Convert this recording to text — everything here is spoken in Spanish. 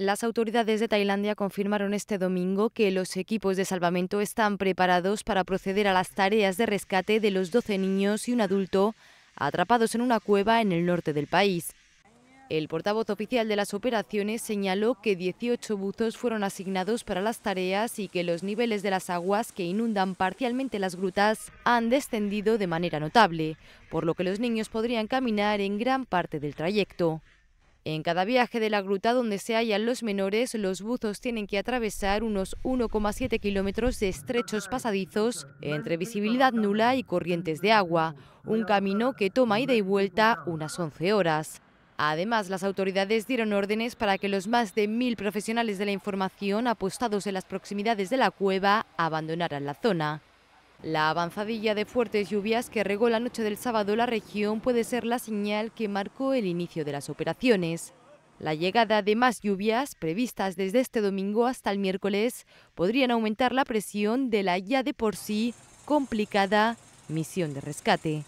Las autoridades de Tailandia confirmaron este domingo que los equipos de salvamento están preparados para proceder a las tareas de rescate de los 12 niños y un adulto atrapados en una cueva en el norte del país. El portavoz oficial de las operaciones señaló que 18 buzos fueron asignados para las tareas y que los niveles de las aguas que inundan parcialmente las grutas han descendido de manera notable, por lo que los niños podrían caminar en gran parte del trayecto. En cada viaje de la gruta donde se hallan los menores, los buzos tienen que atravesar unos 1,7 kilómetros de estrechos pasadizos entre visibilidad nula y corrientes de agua, un camino que toma ida y vuelta unas 11 horas. Además, las autoridades dieron órdenes para que los más de mil profesionales de la información apostados en las proximidades de la cueva abandonaran la zona. La avanzadilla de fuertes lluvias que regó la noche del sábado la región puede ser la señal que marcó el inicio de las operaciones. La llegada de más lluvias, previstas desde este domingo hasta el miércoles, podrían aumentar la presión de la ya de por sí complicada misión de rescate.